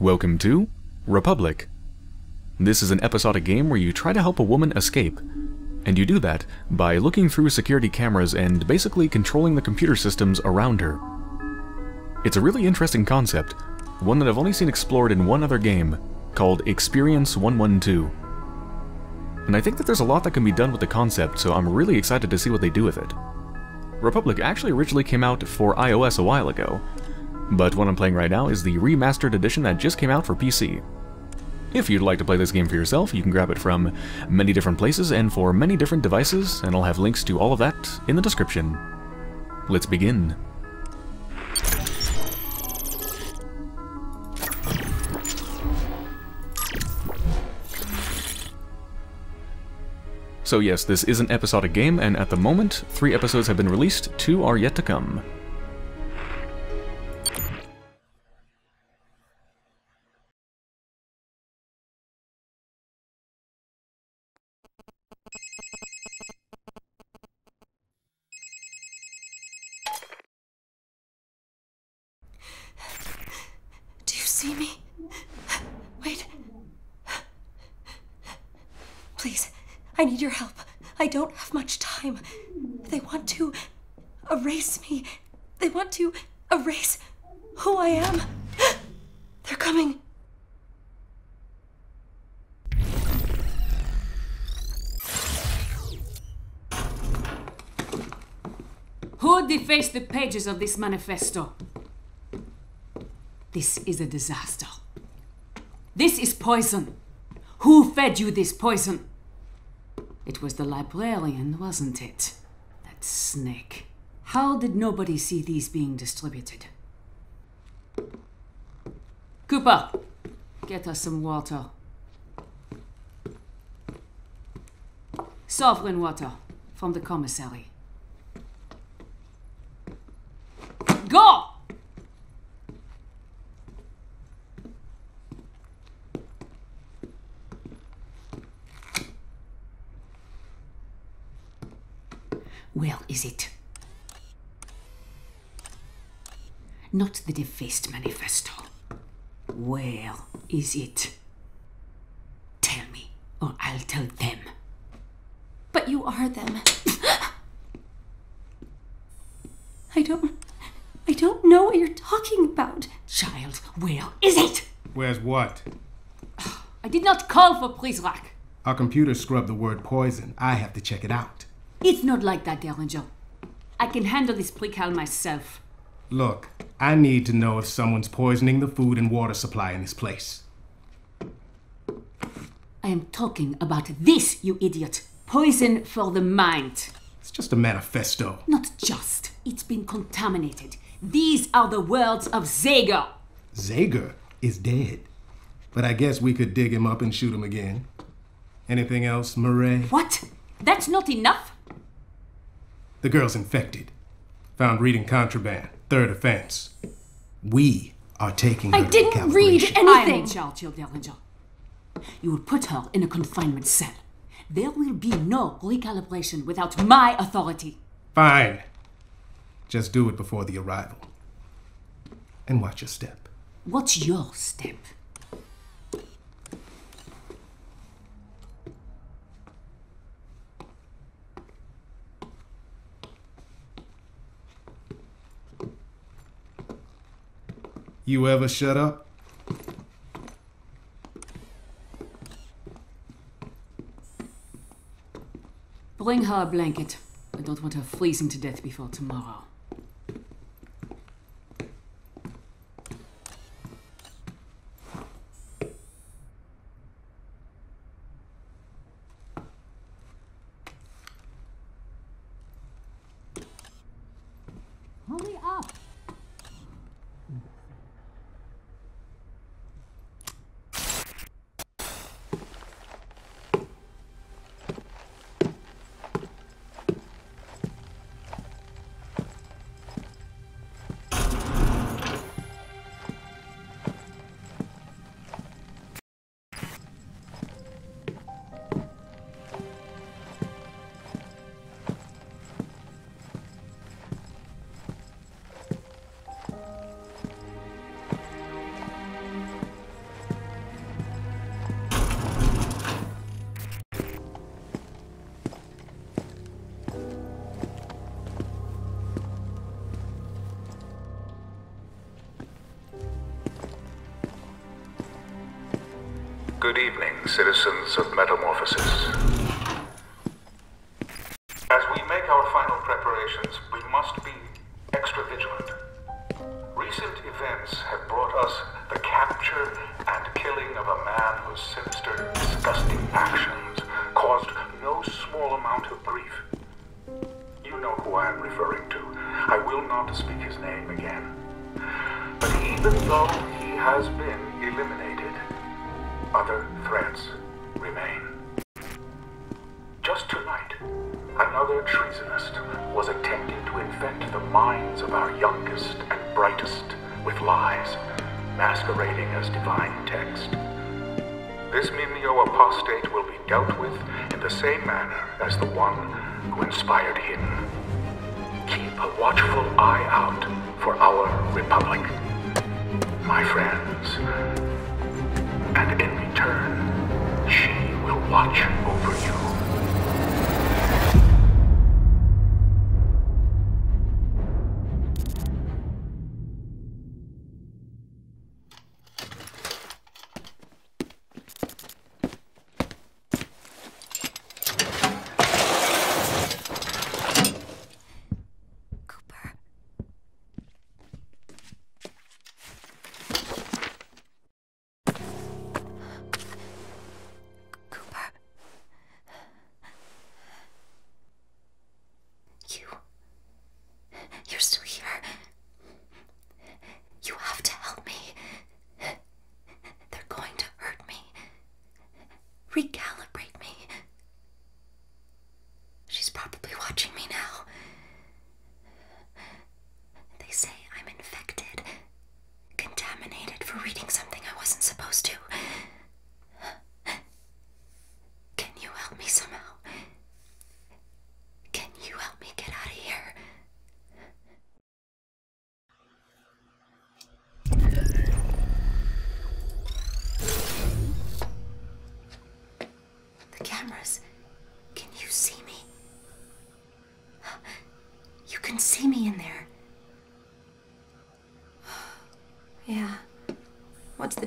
Welcome to Republic. This is an episodic game where you try to help a woman escape. And you do that by looking through security cameras and basically controlling the computer systems around her. It's a really interesting concept, one that I've only seen explored in one other game, called Experience 112. And I think that there's a lot that can be done with the concept, so I'm really excited to see what they do with it. Republic actually originally came out for iOS a while ago, but what I'm playing right now is the remastered edition that just came out for PC. If you'd like to play this game for yourself, you can grab it from many different places and for many different devices, and I'll have links to all of that in the description. Let's begin. So yes, this is an episodic game, and at the moment, three episodes have been released, two are yet to come. Do you see me? Wait. Please, I need your help. I don't have much time. They want to erase me. They want to erase who I am. They're coming. Defaced the pages of this manifesto? This is a disaster. This is poison. Who fed you this poison? It was the librarian, wasn't it? That snake. How did nobody see these being distributed? Cooper, get us some water. Sovereign water from the commissary. Go! Where is it? Not the defaced manifesto. Where is it? Tell me, or I'll tell them. But you are them. I don't. I don't know what you're talking about. Child, where is it? Where's what? I did not call for Prizrak. Our computer scrubbed the word poison. I have to check it out. It's not like that, Derringer. I can handle this precal myself. Look, I need to know if someone's poisoning the food and water supply in this place. I am talking about this, you idiot. Poison for the mind. It's just a manifesto. Not just. It's been contaminated. These are the words of Zager. Zager is dead. But I guess we could dig him up and shoot him again. Anything else, Murray? What? That's not enough? The girl's infected. Found reading contraband. Third offense. We are taking her I to didn't read calibration. I am in anything. charge, your Derringer. You will put her in a confinement cell. There will be no recalibration without my authority. Fine. Just do it before the arrival. And watch your step. What's your step? You ever shut up? Bring her a blanket. I don't want her freezing to death before tomorrow. Good evening, citizens of Metamorphosis.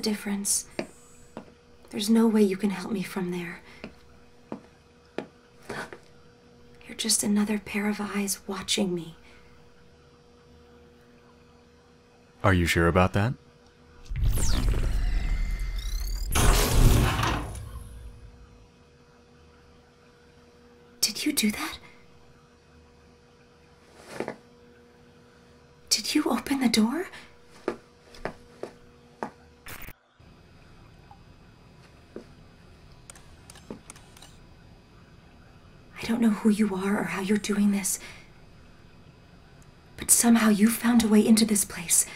Difference? There's no way you can help me from there. You're just another pair of eyes watching me. Are you sure about that? Did you do that? Did you open the door? I don't know who you are or how you're doing this, but somehow you found a way into this place.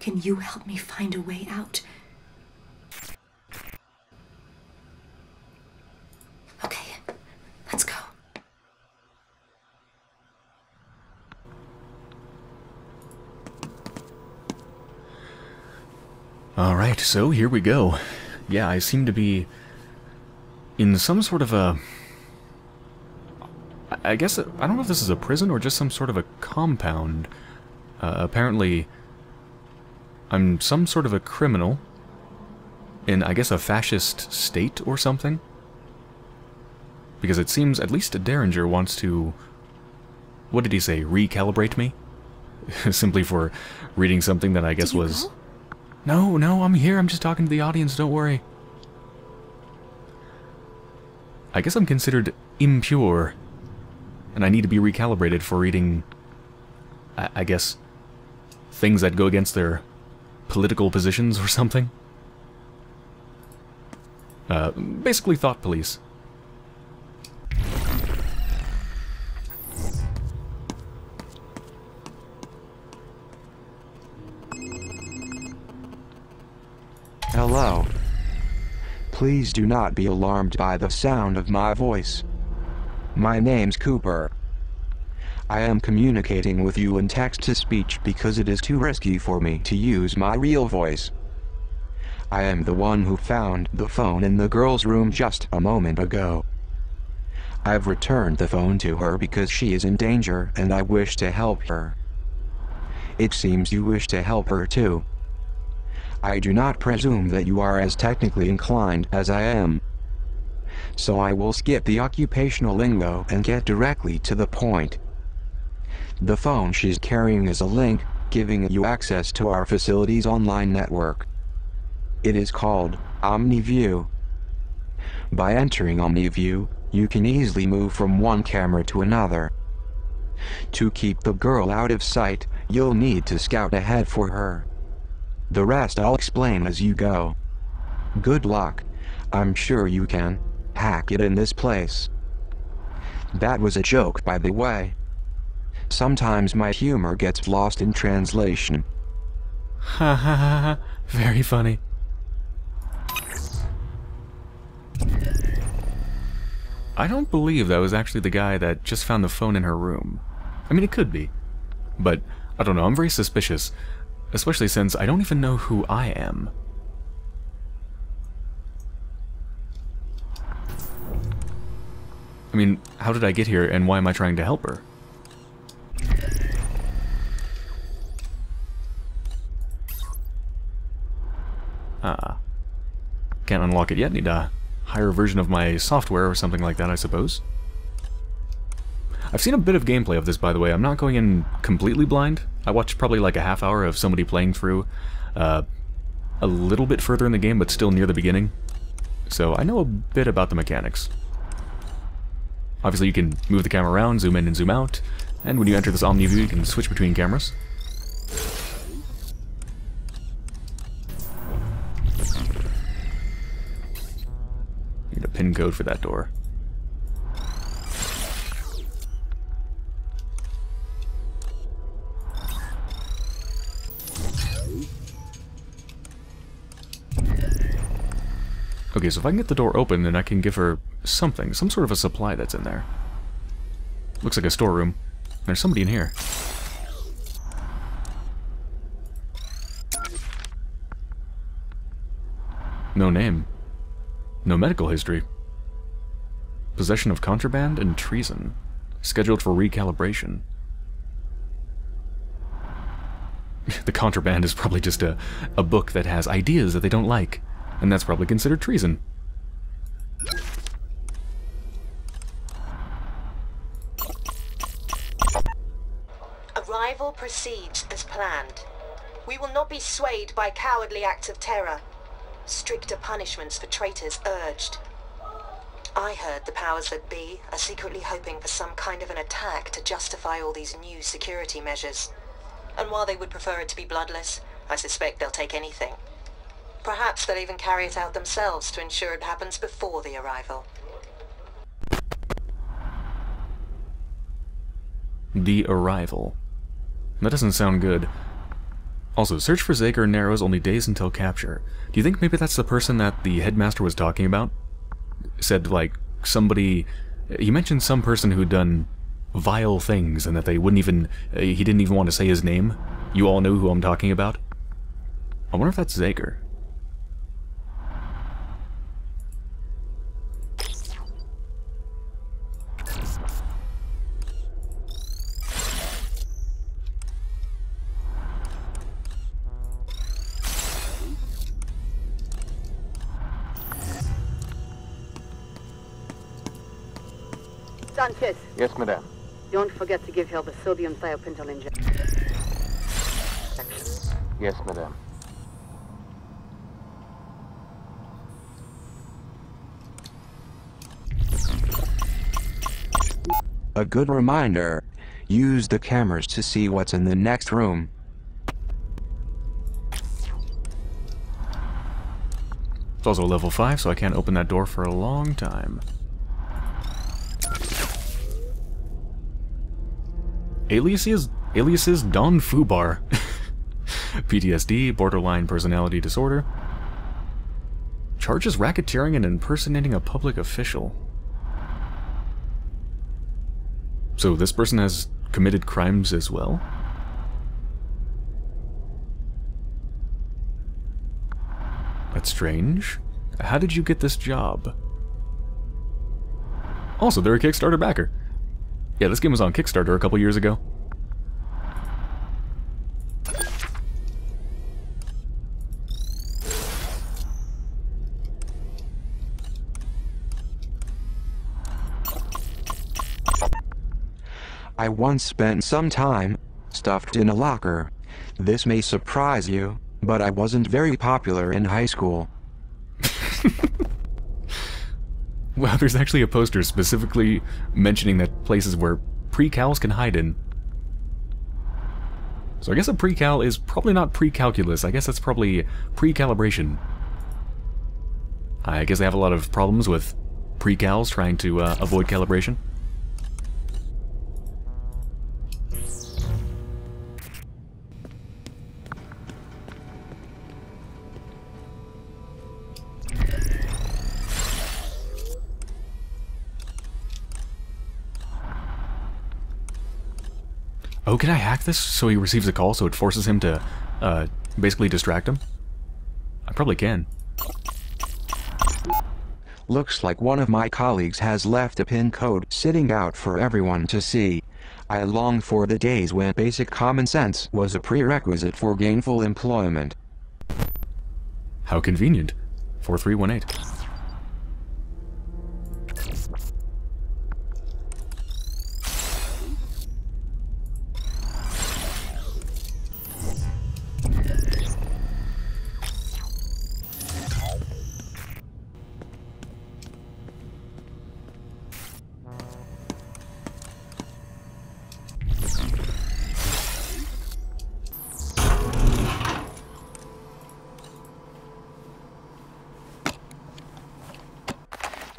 Can you help me find a way out? Okay, let's go. Alright, so here we go. Yeah, I seem to be in some sort of a... I guess, I don't know if this is a prison or just some sort of a compound. Uh, apparently, I'm some sort of a criminal in, I guess, a fascist state or something. Because it seems at least Derringer wants to... What did he say? Recalibrate me? Simply for reading something that I guess was... go? No, no, I'm here. I'm just talking to the audience. Don't worry. I guess I'm considered impure. And I need to be recalibrated for reading... I, I guess... Things that go against their political positions or something. Uh, basically thought police. Hello. Please do not be alarmed by the sound of my voice. My name's Cooper. I am communicating with you in text-to-speech because it is too risky for me to use my real voice. I am the one who found the phone in the girl's room just a moment ago. I've returned the phone to her because she is in danger and I wish to help her. It seems you wish to help her too. I do not presume that you are as technically inclined as I am. So I will skip the occupational lingo and get directly to the point. The phone she's carrying is a link, giving you access to our facility's online network. It is called OmniView. By entering OmniView, you can easily move from one camera to another. To keep the girl out of sight, you'll need to scout ahead for her. The rest I'll explain as you go. Good luck. I'm sure you can hack it in this place. That was a joke by the way. Sometimes my humor gets lost in translation. Ha ha ha. Very funny. I don't believe that was actually the guy that just found the phone in her room. I mean, it could be. But, I don't know, I'm very suspicious. Especially since I don't even know who I am. I mean, how did I get here and why am I trying to help her? Ah. Can't unlock it yet, need a higher version of my software or something like that, I suppose. I've seen a bit of gameplay of this, by the way. I'm not going in completely blind. I watched probably like a half hour of somebody playing through uh, a little bit further in the game, but still near the beginning. So I know a bit about the mechanics. Obviously, you can move the camera around, zoom in and zoom out, and when you enter this OmniView you can switch between cameras. Need a pin code for that door. Okay, so if I can get the door open, then I can give her something, some sort of a supply that's in there. Looks like a storeroom. There's somebody in here. No name. No medical history. Possession of contraband and treason. Scheduled for recalibration. the contraband is probably just a, a book that has ideas that they don't like, and that's probably considered treason. Arrival proceeds as planned. We will not be swayed by cowardly acts of terror. Stricter punishments for traitors urged. I heard the powers that be are secretly hoping for some kind of an attack to justify all these new security measures. And while they would prefer it to be bloodless, I suspect they'll take anything. Perhaps they'll even carry it out themselves to ensure it happens before the arrival. The Arrival. That doesn't sound good. Also, search for Zager narrows only days until capture. Do you think maybe that's the person that the headmaster was talking about? Said, like, somebody... He mentioned some person who'd done vile things and that they wouldn't even... Uh, he didn't even want to say his name. You all know who I'm talking about? I wonder if that's Zager. Yes, madame. don't forget to give her the sodium thiopental injection. Yes, madame. A good reminder. Use the cameras to see what's in the next room. It's also level 5, so I can't open that door for a long time. Aliases, aliases Don Fubar. PTSD, borderline personality disorder. Charges racketeering and impersonating a public official. So this person has committed crimes as well? That's strange. How did you get this job? Also, they're a Kickstarter backer. Yeah, this game was on Kickstarter a couple years ago. I once spent some time stuffed in a locker. This may surprise you, but I wasn't very popular in high school. Wow, there's actually a poster specifically mentioning that places where pre-cals can hide in. So I guess a pre-cal is probably not pre-calculus. I guess that's probably pre-calibration. I guess they have a lot of problems with pre-cals trying to uh, avoid calibration. Oh, can I hack this so he receives a call so it forces him to uh, basically distract him? I probably can. Looks like one of my colleagues has left a pin code sitting out for everyone to see. I long for the days when basic common sense was a prerequisite for gainful employment. How convenient. 4318.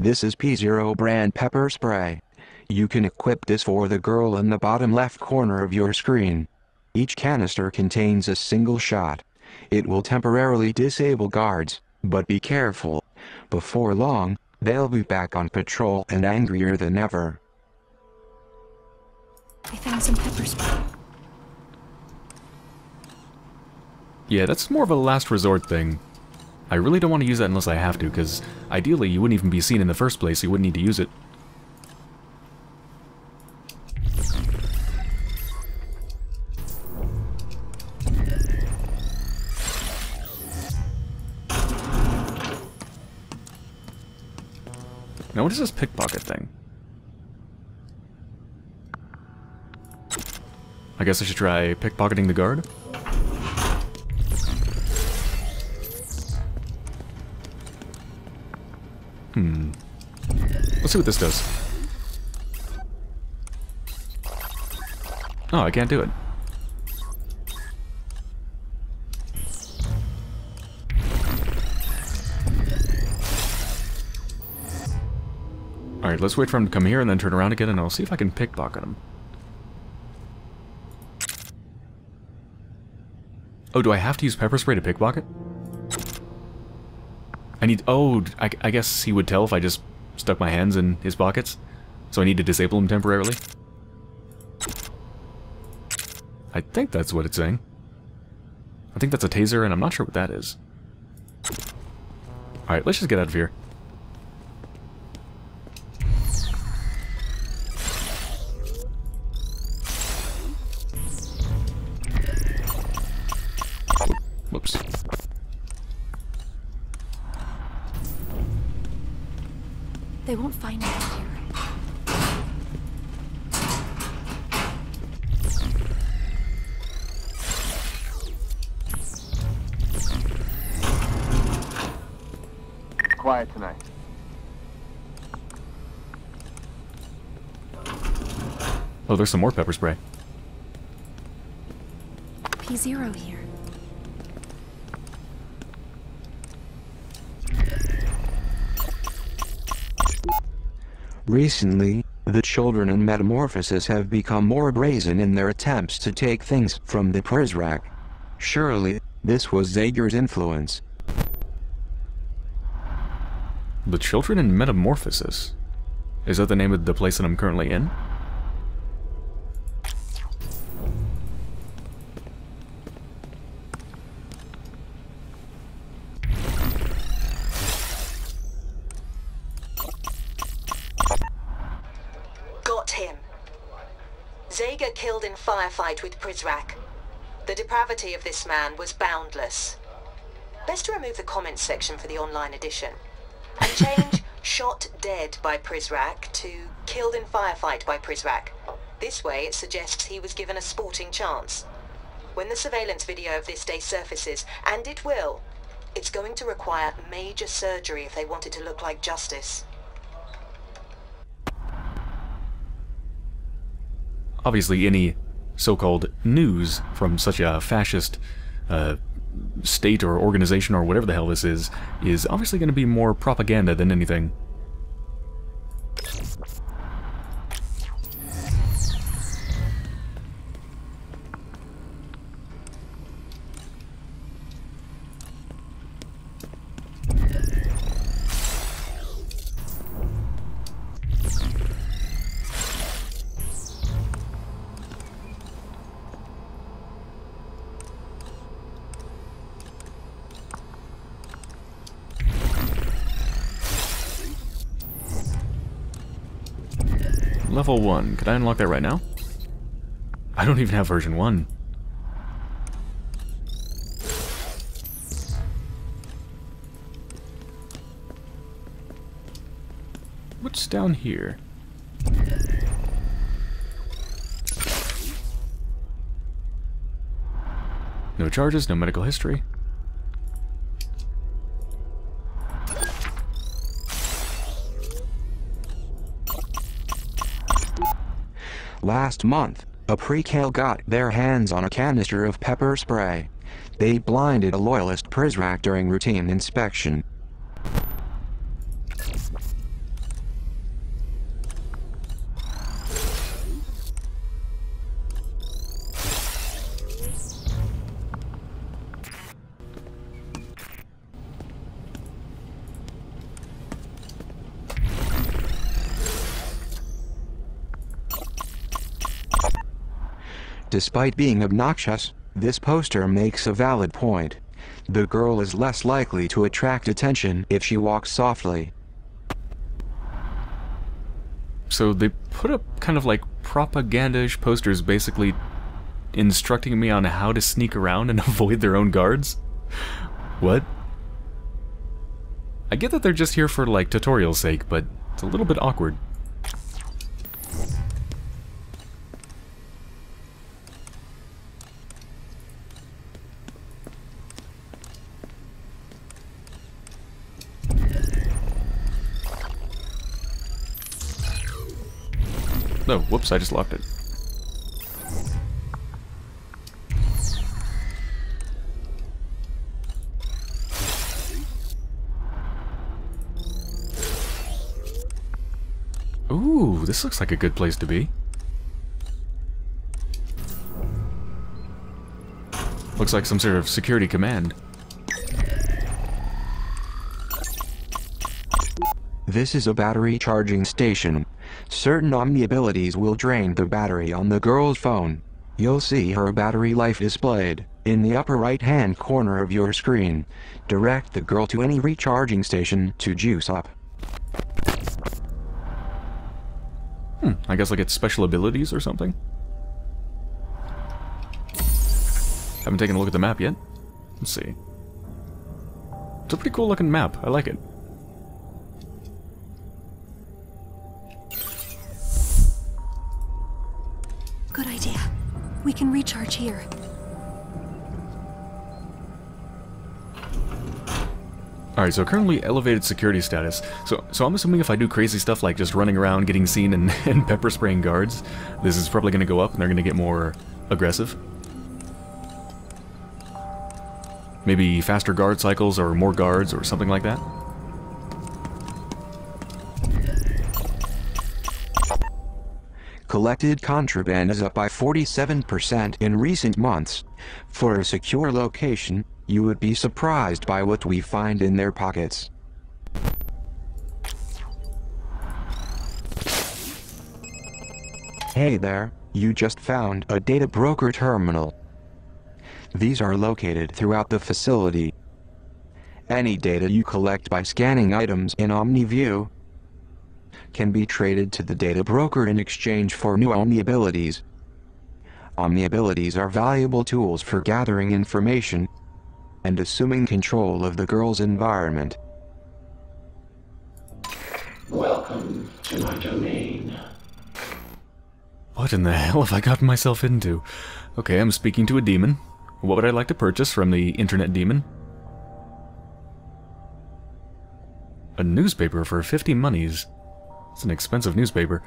This is P0 brand pepper spray. You can equip this for the girl in the bottom left corner of your screen. Each canister contains a single shot. It will temporarily disable guards, but be careful. Before long, they'll be back on patrol and angrier than ever. I found some pepper spray. Yeah, that's more of a last resort thing. I really don't want to use that unless I have to, because ideally you wouldn't even be seen in the first place, you wouldn't need to use it. Now what is this pickpocket thing? I guess I should try pickpocketing the guard? Hmm. Let's see what this does. Oh, I can't do it. Alright, let's wait for him to come here and then turn around again and I'll see if I can pickpocket him. Oh, do I have to use pepper spray to pickpocket? I need... Oh, I, I guess he would tell if I just stuck my hands in his pockets. So I need to disable him temporarily. I think that's what it's saying. I think that's a taser, and I'm not sure what that is. Alright, let's just get out of here. They won't find me here. Quiet tonight. Oh, there's some more pepper spray. P0 here. Recently, the children in Metamorphosis have become more brazen in their attempts to take things from the Prizrak. Surely, this was Zager's influence. The Children in Metamorphosis. Is that the name of the place that I'm currently in? Firefight with Prizrak. The depravity of this man was boundless. Best to remove the comments section for the online edition. And change shot dead by Prizrak to killed in firefight by Prizrak. This way, it suggests he was given a sporting chance. When the surveillance video of this day surfaces, and it will, it's going to require major surgery if they want it to look like justice. Obviously, any so-called news from such a fascist uh, state or organization or whatever the hell this is, is obviously going to be more propaganda than anything. 1. Could I unlock that right now? I don't even have version 1. What's down here? No charges, no medical history. Last month, a precal got their hands on a canister of pepper spray. They blinded a loyalist Prizrak during routine inspection. Despite being obnoxious, this poster makes a valid point. The girl is less likely to attract attention if she walks softly. So they put up kind of like propaganda-ish posters basically instructing me on how to sneak around and avoid their own guards? What? I get that they're just here for like tutorial sake, but it's a little bit awkward. No, whoops, I just locked it. Ooh, this looks like a good place to be. Looks like some sort of security command. This is a battery charging station. Certain Omni abilities will drain the battery on the girl's phone. You'll see her battery life displayed in the upper right hand corner of your screen. Direct the girl to any recharging station to juice up. Hmm, I guess like it's special abilities or something? Haven't taken a look at the map yet. Let's see. It's a pretty cool looking map. I like it. Can recharge here. Alright, so currently elevated security status. So so I'm assuming if I do crazy stuff like just running around, getting seen, and, and pepper spraying guards, this is probably going to go up and they're going to get more aggressive. Maybe faster guard cycles or more guards or something like that. Collected contraband is up by 47% in recent months. For a secure location, you would be surprised by what we find in their pockets. Hey there, you just found a data broker terminal. These are located throughout the facility. Any data you collect by scanning items in OmniView can be traded to the data broker in exchange for new Omni abilities. Omni abilities are valuable tools for gathering information and assuming control of the girl's environment. Welcome to my domain. What in the hell have I gotten myself into? Okay, I'm speaking to a demon. What would I like to purchase from the internet demon? A newspaper for 50 monies. It's an expensive newspaper.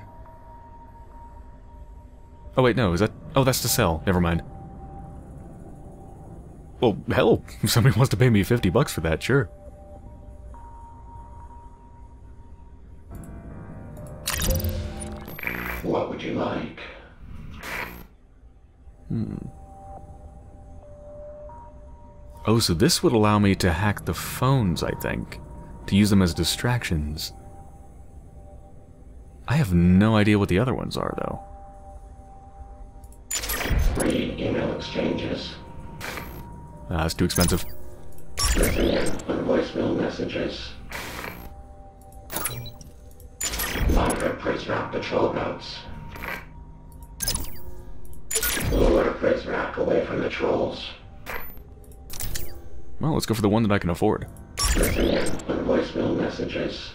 Oh wait, no, is that... Oh, that's to sell. Never mind. Well, hell, if somebody wants to pay me 50 bucks for that, sure. What would you like? Hmm. Oh, so this would allow me to hack the phones, I think. To use them as distractions. I have no idea what the other ones are, though. Read email exchanges. Ah, it's too expensive. Listen in on voicemail messages. Longer Prizrak patrol routes. Lure Prizrak away from the trolls. Well, let's go for the one that I can afford. Listen in on voicemail messages.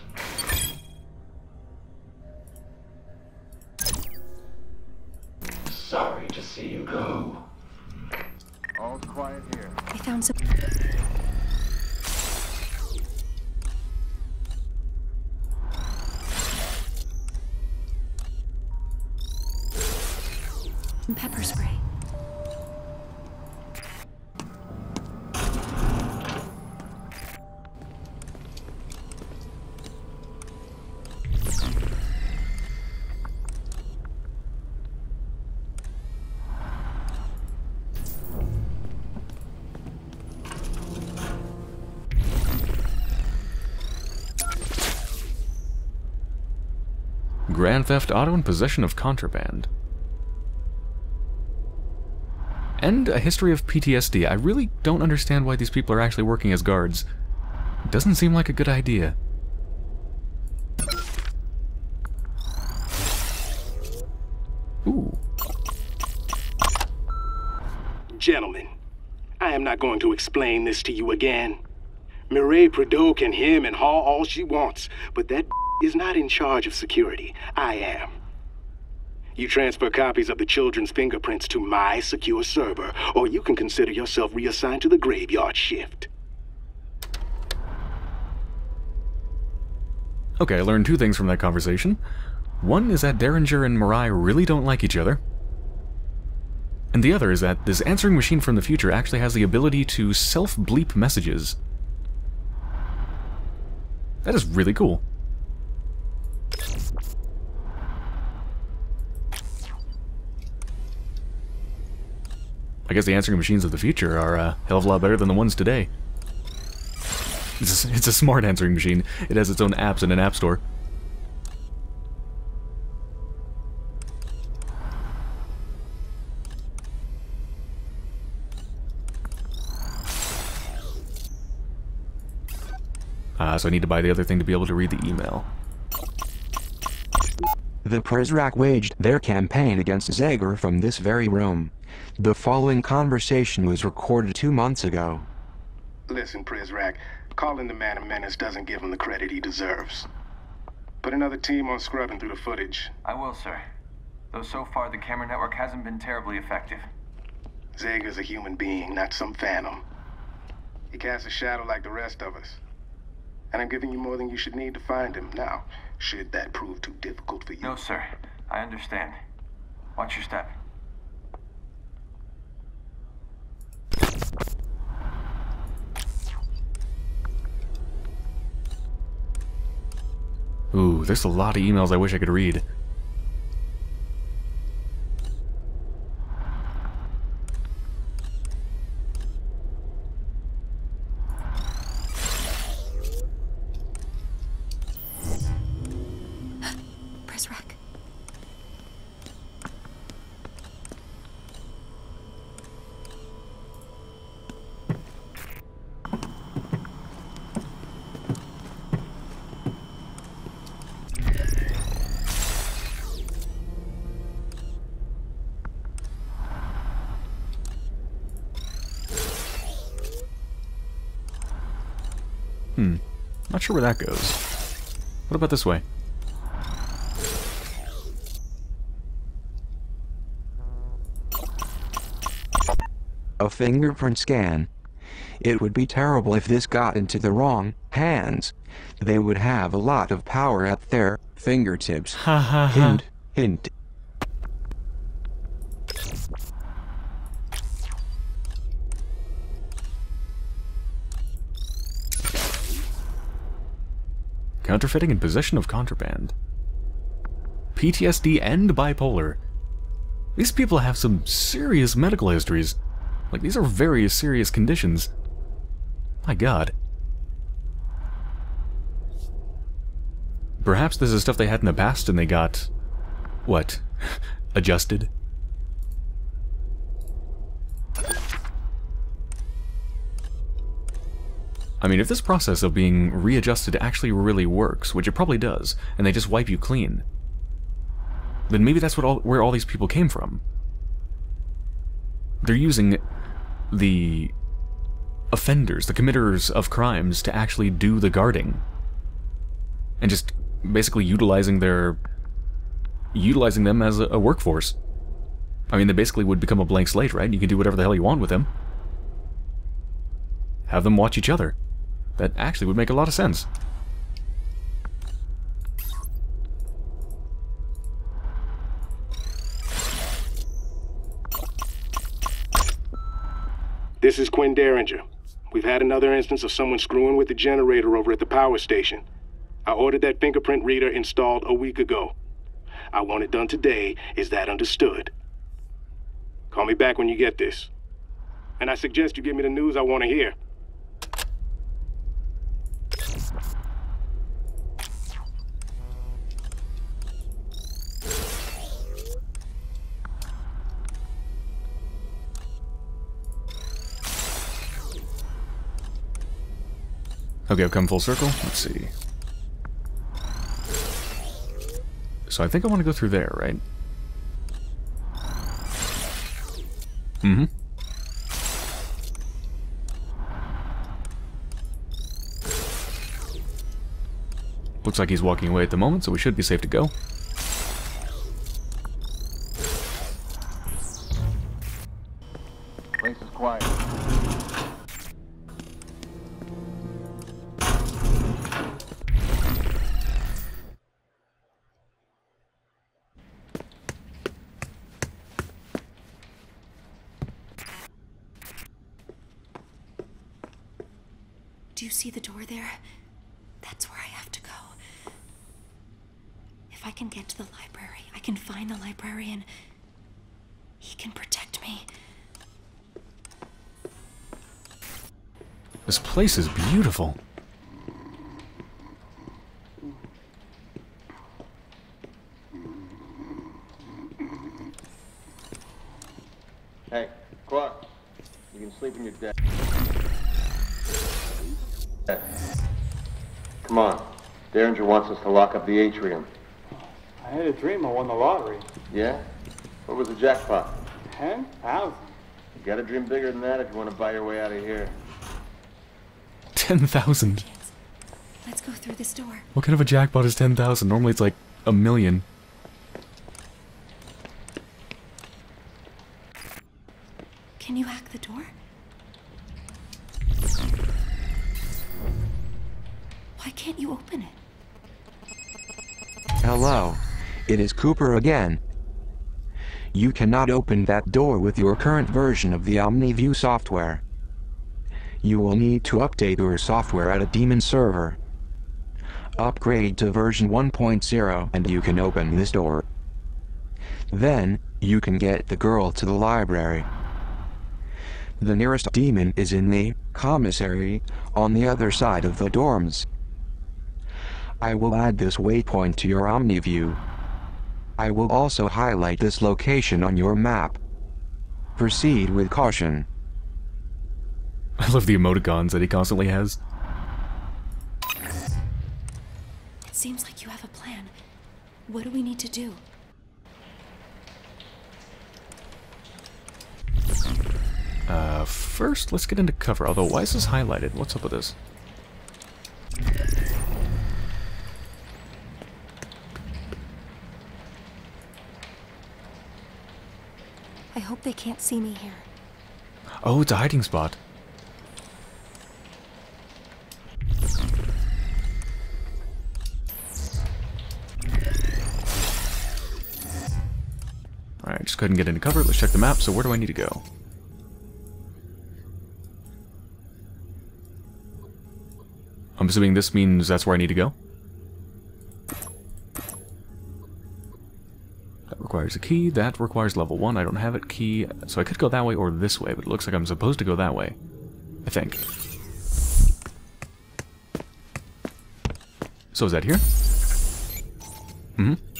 Sorry to see you go. All's quiet here. I Theft Auto and possession of contraband. And a history of PTSD. I really don't understand why these people are actually working as guards. Doesn't seem like a good idea. Ooh. Gentlemen, I am not going to explain this to you again. Mireille Prideaux can hem and haw all she wants, but that is not in charge of security. I am. You transfer copies of the children's fingerprints to my secure server, or you can consider yourself reassigned to the graveyard shift. Okay, I learned two things from that conversation. One is that Derringer and Mireille really don't like each other. And the other is that this answering machine from the future actually has the ability to self-bleep messages. That is really cool. I guess the answering machines of the future are a hell of a lot better than the ones today. It's a, it's a smart answering machine. It has its own apps in an app store. Ah, so I need to buy the other thing to be able to read the email. The Prizrak waged their campaign against Zager from this very room. The following conversation was recorded two months ago. Listen, Prizrak, calling the man a menace doesn't give him the credit he deserves. Put another team on scrubbing through the footage. I will, sir. Though so far the camera network hasn't been terribly effective. Zager's a human being, not some phantom. He casts a shadow like the rest of us. And I'm giving you more than you should need to find him. Now, should that prove too difficult for you? No, sir. I understand. Watch your step. Ooh, there's a lot of emails I wish I could read. where that goes. What about this way? A fingerprint scan. It would be terrible if this got into the wrong hands. They would have a lot of power at their fingertips. Ha ha ha. Hint, hint. Counterfeiting and possession of contraband. PTSD and bipolar. These people have some serious medical histories. Like, these are very serious conditions. My god. Perhaps this is stuff they had in the past and they got... what? Adjusted? I mean, if this process of being readjusted actually really works, which it probably does, and they just wipe you clean, then maybe that's what all, where all these people came from. They're using the offenders, the committers of crimes, to actually do the guarding. And just basically utilizing their... utilizing them as a, a workforce. I mean, they basically would become a blank slate, right? You can do whatever the hell you want with them. Have them watch each other. That actually would make a lot of sense. This is Quinn Derringer. We've had another instance of someone screwing with the generator over at the power station. I ordered that fingerprint reader installed a week ago. I want it done today. Is that understood? Call me back when you get this. And I suggest you give me the news I want to hear. Okay, I've come full circle. Let's see. So I think I want to go through there, right? Mm-hmm. Looks like he's walking away at the moment, so we should be safe to go. Place is beautiful. Hey, Clark. You can sleep in your bed. Come on. Derringer wants us to lock up the atrium. I had a dream I won the lottery. Yeah? What was the jackpot? Ten thousand. You gotta dream bigger than that if you want to buy your way out of here. 10,000. Let's go through this door. What kind of a jackpot is 10,000? Normally it's like a million. Can you hack the door? Why can't you open it? Hello. It is Cooper again. You cannot open that door with your current version of the OmniView software. You will need to update your software at a daemon server. Upgrade to version 1.0 and you can open this door. Then, you can get the girl to the library. The nearest daemon is in the commissary on the other side of the dorms. I will add this waypoint to your OmniView. I will also highlight this location on your map. Proceed with caution. I love the emoticons that he constantly has. It seems like you have a plan. What do we need to do? Uh, first, let's get into cover. Although, why is this highlighted? What's up with this? I hope they can't see me here. Oh, it's a hiding spot. Alright, just go ahead and get into cover. Let's check the map. So where do I need to go? I'm assuming this means that's where I need to go. That requires a key. That requires level 1. I don't have it. Key. So I could go that way or this way, but it looks like I'm supposed to go that way. I think. So is that here? Mm hmm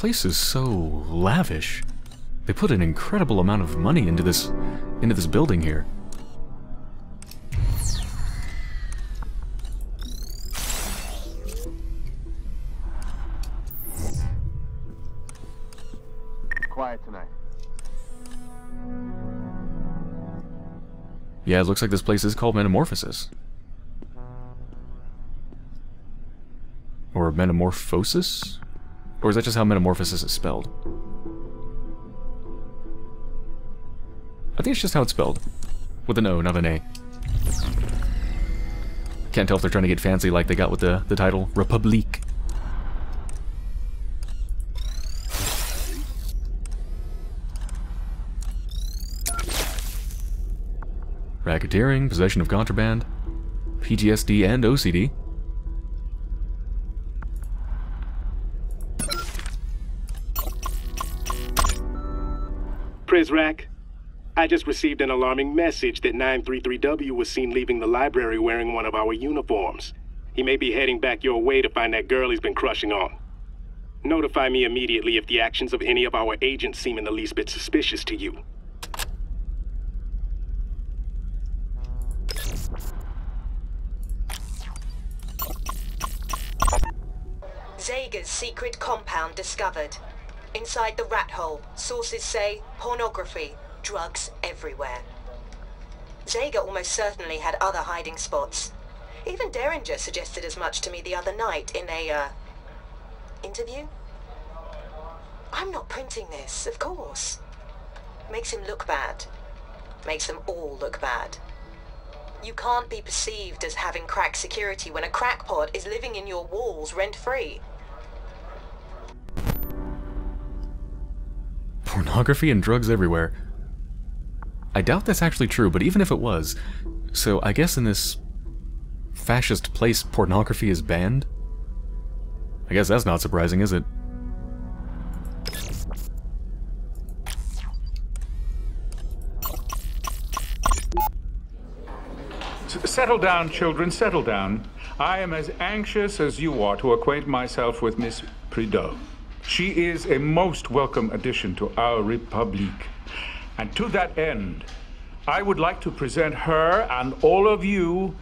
place is so lavish. They put an incredible amount of money into this into this building here. Quiet tonight. Yeah, it looks like this place is called Metamorphosis. Or Metamorphosis? Or is that just how Metamorphosis is spelled? I think it's just how it's spelled. With an O, not an A. Can't tell if they're trying to get fancy like they got with the, the title Republique. Racketeering, possession of contraband, PTSD and OCD. Prezrak, I just received an alarming message that 933W was seen leaving the library wearing one of our uniforms. He may be heading back your way to find that girl he's been crushing on. Notify me immediately if the actions of any of our agents seem in the least bit suspicious to you. Zager's secret compound discovered. Inside the rat hole, sources say pornography, drugs everywhere. Zager almost certainly had other hiding spots. Even Derringer suggested as much to me the other night in a, uh, interview. I'm not printing this, of course. Makes him look bad. Makes them all look bad. You can't be perceived as having crack security when a crackpot is living in your walls rent-free. Pornography and drugs everywhere. I doubt that's actually true, but even if it was, so I guess in this fascist place, pornography is banned? I guess that's not surprising, is it? Settle down, children, settle down. I am as anxious as you are to acquaint myself with Miss Prideaux. She is a most welcome addition to our Republique. And to that end, I would like to present her and all of you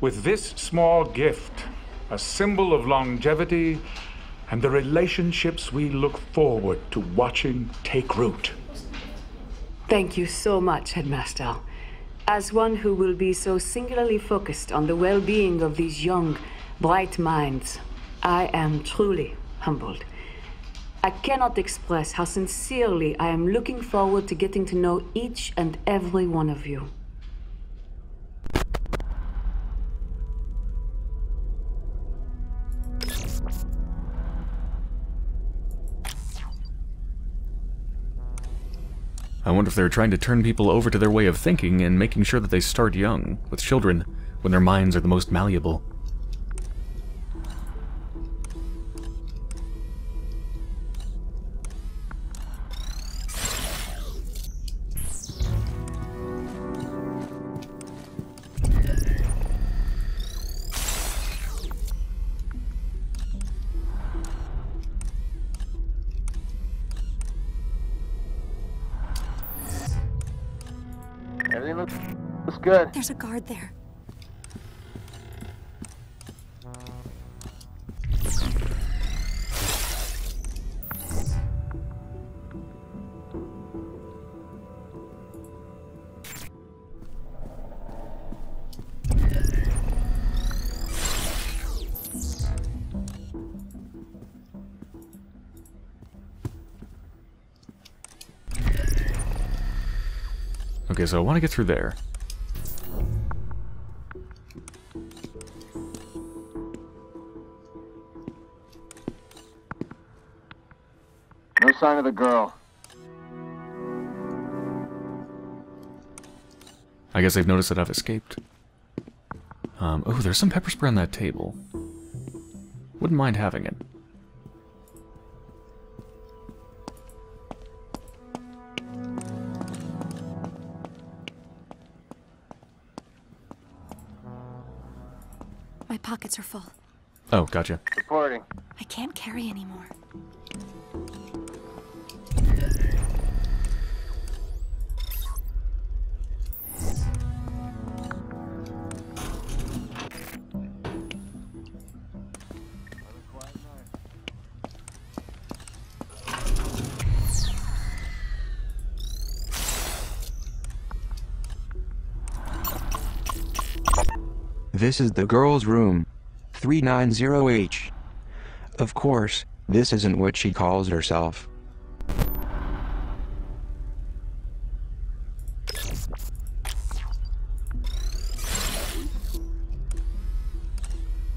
with this small gift, a symbol of longevity and the relationships we look forward to watching take root. Thank you so much, Headmaster. As one who will be so singularly focused on the well being of these young, bright minds, I am truly humbled. I cannot express how sincerely I am looking forward to getting to know each and every one of you. I wonder if they're trying to turn people over to their way of thinking and making sure that they start young, with children, when their minds are the most malleable. There's a guard there. Okay, so I want to get through there. Sign of the girl. I guess they've noticed that I've escaped. Um, oh, there's some pepper spray on that table. Wouldn't mind having it. My pockets are full. Oh, gotcha. Reporting. I can't carry anymore. This is the girl's room. 390H. Of course, this isn't what she calls herself.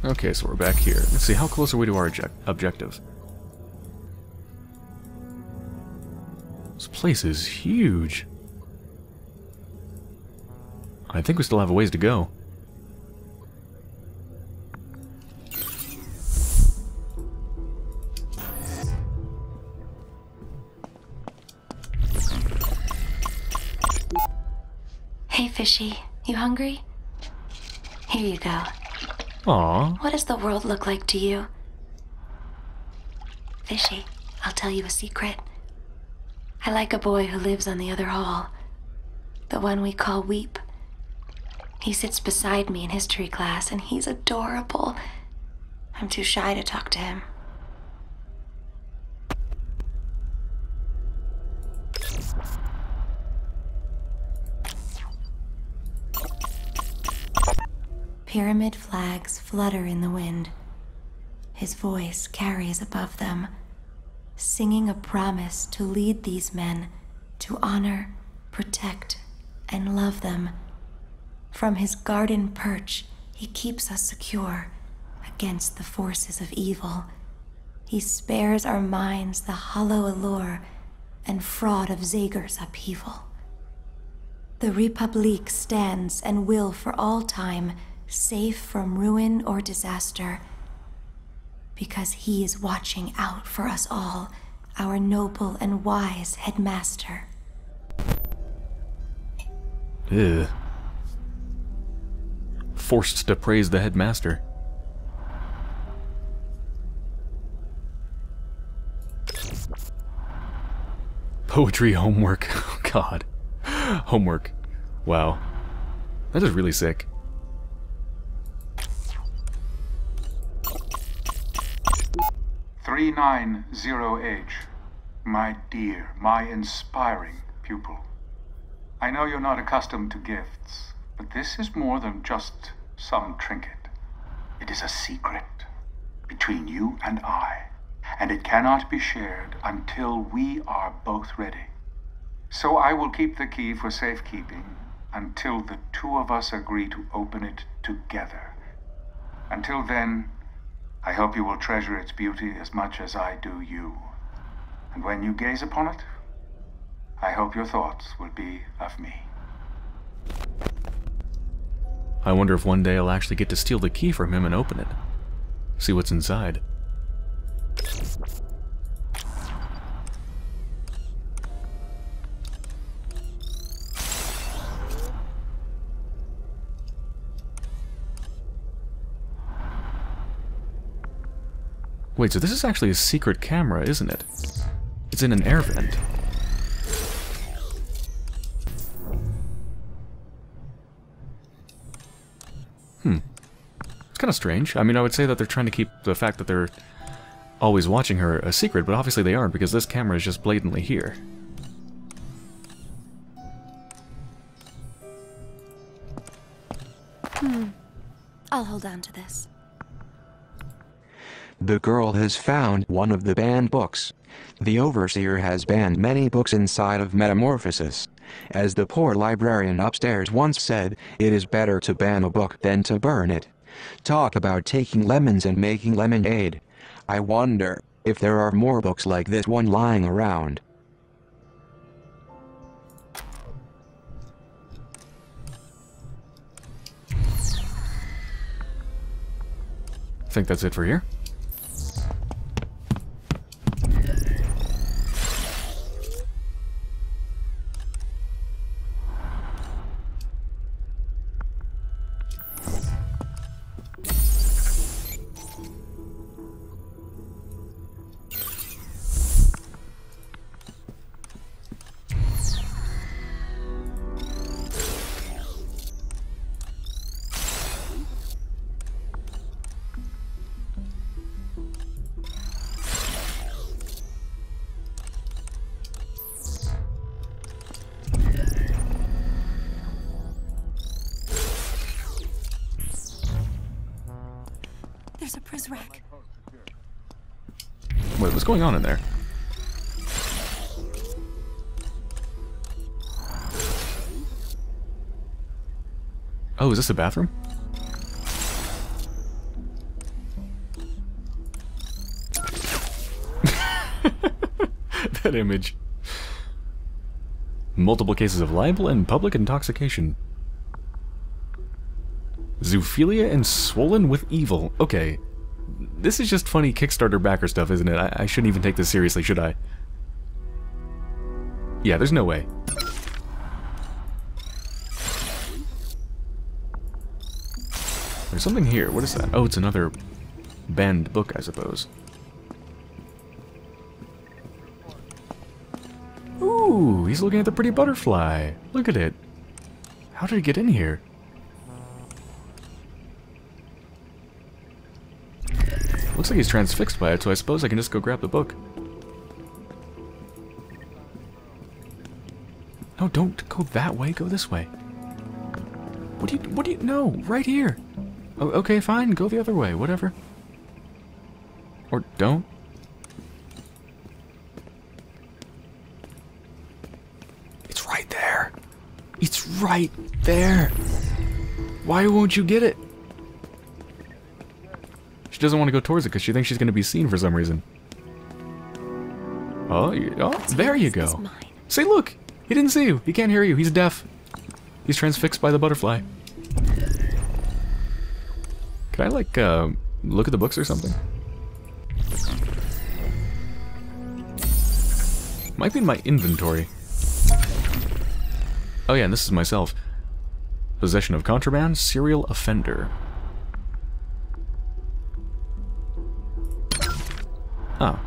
Okay, so we're back here. Let's see, how close are we to our object objective? This place is huge. I think we still have a ways to go. The world look like to you? Fishy, I'll tell you a secret. I like a boy who lives on the other hall. The one we call Weep. He sits beside me in history class, and he's adorable. I'm too shy to talk to him. Pyramid flags flutter in the wind. His voice carries above them, singing a promise to lead these men to honor, protect, and love them. From his garden perch, he keeps us secure against the forces of evil. He spares our minds the hollow allure and fraud of Zager's upheaval. The Republique stands and will for all time safe from ruin or disaster because he is watching out for us all, our noble and wise headmaster. Ew. Forced to praise the headmaster. Poetry homework. Oh, God. Homework. Wow. That is really sick. Three nine zero H, my dear, my inspiring pupil. I know you're not accustomed to gifts, but this is more than just some trinket. It is a secret between you and I, and it cannot be shared until we are both ready. So I will keep the key for safekeeping until the two of us agree to open it together. Until then, I hope you will treasure its beauty as much as I do you. And when you gaze upon it, I hope your thoughts will be of me. I wonder if one day I'll actually get to steal the key from him and open it. See what's inside. Wait, so this is actually a secret camera, isn't it? It's in an air vent. Hmm. It's kind of strange. I mean, I would say that they're trying to keep the fact that they're always watching her a secret, but obviously they aren't because this camera is just blatantly here. Hmm. I'll hold on to this. The girl has found one of the banned books. The Overseer has banned many books inside of Metamorphosis, As the poor librarian upstairs once said, it is better to ban a book than to burn it. Talk about taking lemons and making lemonade. I wonder if there are more books like this one lying around. I think that's it for here. Wait, what's going on in there? Oh, is this a bathroom? that image. Multiple cases of libel and public intoxication. Zoophilia and swollen with evil. Okay. This is just funny Kickstarter backer stuff, isn't it? I, I shouldn't even take this seriously, should I? Yeah, there's no way. There's something here. What is that? Oh, it's another banned book, I suppose. Ooh, he's looking at the pretty butterfly. Look at it. How did it get in here? Looks like he's transfixed by it, so I suppose I can just go grab the book. No, don't go that way. Go this way. What do you... What do you... No, right here. Oh, okay, fine. Go the other way. Whatever. Or don't. It's right there. It's right there. Why won't you get it? She doesn't want to go towards it because she thinks she's going to be seen for some reason. Oh, oh there you go. Say, look! He didn't see you. He can't hear you. He's deaf. He's transfixed by the butterfly. Can I, like, uh, look at the books or something? Might be in my inventory. Oh yeah, and this is myself. Possession of contraband, serial offender.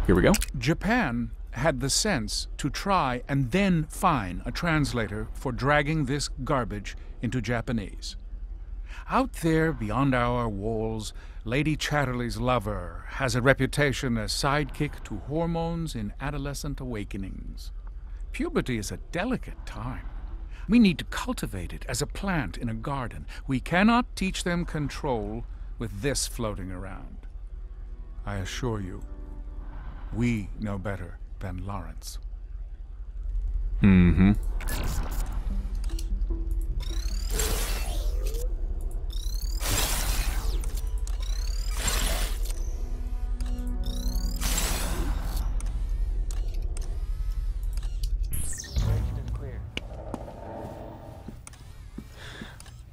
Here we go. Japan had the sense to try and then fine a translator for dragging this garbage into Japanese. Out there beyond our walls, Lady Chatterley's lover has a reputation as sidekick to hormones in adolescent awakenings. Puberty is a delicate time. We need to cultivate it as a plant in a garden. We cannot teach them control with this floating around. I assure you, we know better than Lawrence. Mm-hmm.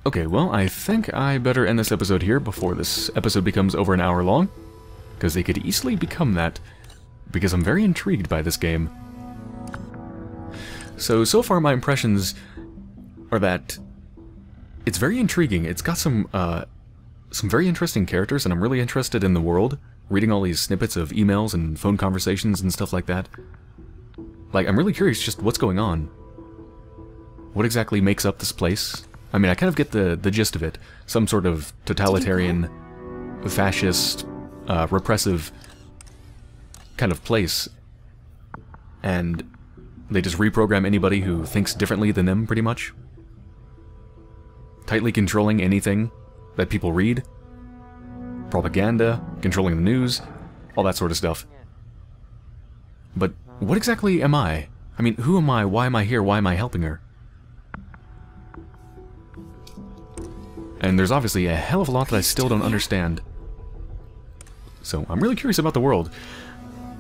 Okay, well, I think I better end this episode here before this episode becomes over an hour long. Because they could easily become that, because I'm very intrigued by this game. So, so far my impressions are that it's very intriguing. It's got some, uh, some very interesting characters, and I'm really interested in the world. Reading all these snippets of emails and phone conversations and stuff like that. Like, I'm really curious just what's going on. What exactly makes up this place? I mean, I kind of get the, the gist of it. Some sort of totalitarian, fascist, uh, repressive kind of place. And they just reprogram anybody who thinks differently than them, pretty much. Tightly controlling anything that people read. Propaganda, controlling the news, all that sort of stuff. But what exactly am I? I mean, who am I? Why am I here? Why am I helping her? And there's obviously a hell of a lot that I still don't understand. So I'm really curious about the world.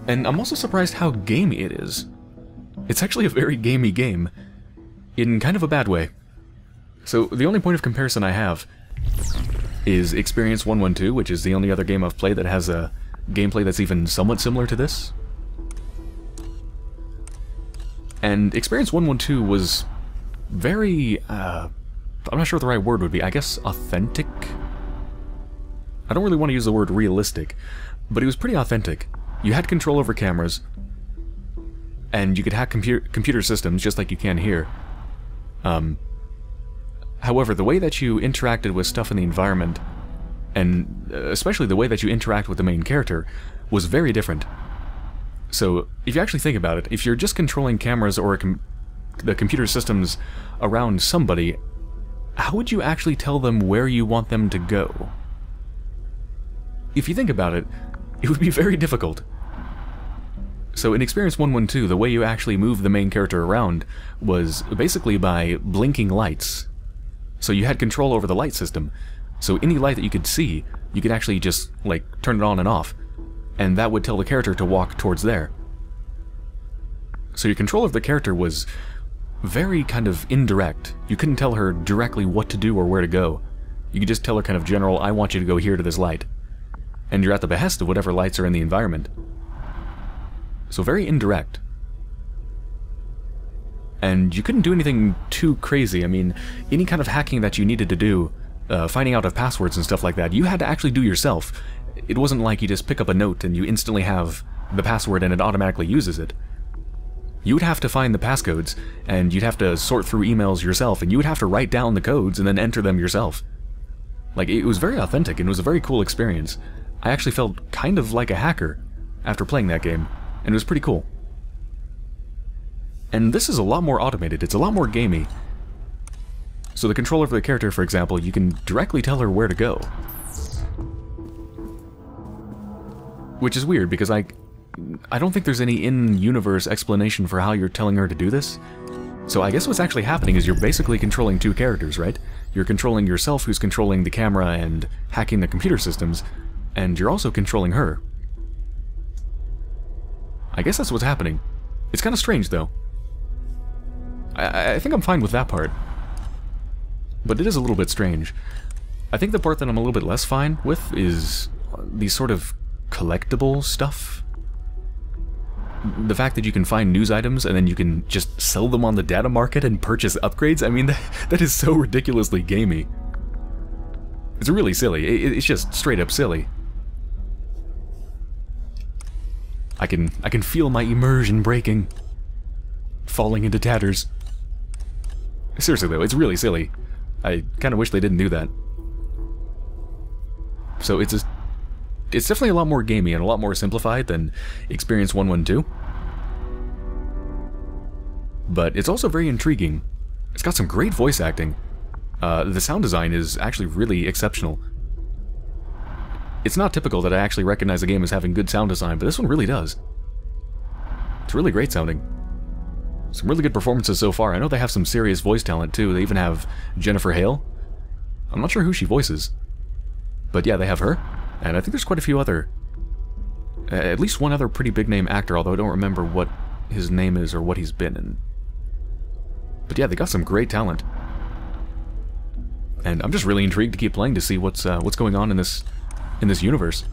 And I'm also surprised how gamey it is. It's actually a very gamey game. In kind of a bad way. So the only point of comparison I have is Experience 112, which is the only other game I've played that has a gameplay that's even somewhat similar to this. And Experience 112 was very, uh, I'm not sure what the right word would be, I guess authentic? I don't really want to use the word realistic, but it was pretty authentic. You had control over cameras, and you could hack compu computer systems just like you can here. Um, however, the way that you interacted with stuff in the environment, and uh, especially the way that you interact with the main character, was very different. So, if you actually think about it, if you're just controlling cameras or com the computer systems around somebody, how would you actually tell them where you want them to go? If you think about it, it would be very difficult. So in Experience 112, the way you actually move the main character around was basically by blinking lights. So you had control over the light system. So any light that you could see, you could actually just, like, turn it on and off. And that would tell the character to walk towards there. So your control of the character was very kind of indirect. You couldn't tell her directly what to do or where to go. You could just tell her kind of general, I want you to go here to this light. And you're at the behest of whatever lights are in the environment. So very indirect. And you couldn't do anything too crazy. I mean, any kind of hacking that you needed to do, uh, finding out of passwords and stuff like that, you had to actually do yourself. It wasn't like you just pick up a note and you instantly have the password and it automatically uses it. You would have to find the passcodes, and you'd have to sort through emails yourself, and you would have to write down the codes and then enter them yourself. Like, it was very authentic, and it was a very cool experience. I actually felt kind of like a hacker after playing that game and it was pretty cool. And this is a lot more automated, it's a lot more gamey. So the controller for the character, for example, you can directly tell her where to go. Which is weird, because I, I don't think there's any in-universe explanation for how you're telling her to do this. So I guess what's actually happening is you're basically controlling two characters, right? You're controlling yourself, who's controlling the camera and hacking the computer systems, and you're also controlling her. I guess that's what's happening. It's kind of strange, though. I, I think I'm fine with that part. But it is a little bit strange. I think the part that I'm a little bit less fine with is these sort of collectible stuff. The fact that you can find news items and then you can just sell them on the data market and purchase upgrades, I mean, that, that is so ridiculously gamey. It's really silly. It's just straight up silly. I can I can feel my immersion breaking. Falling into tatters. Seriously though, it's really silly. I kind of wish they didn't do that. So it's a, it's definitely a lot more gamey and a lot more simplified than Experience 112. But it's also very intriguing. It's got some great voice acting. Uh, the sound design is actually really exceptional. It's not typical that I actually recognize a game as having good sound design, but this one really does. It's really great sounding. Some really good performances so far. I know they have some serious voice talent too. They even have Jennifer Hale. I'm not sure who she voices. But yeah, they have her. And I think there's quite a few other... at least one other pretty big name actor, although I don't remember what his name is or what he's been in. But yeah, they got some great talent. And I'm just really intrigued to keep playing to see what's uh, what's going on in this in this universe.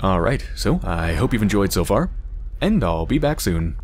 Alright, so I hope you've enjoyed so far, and I'll be back soon.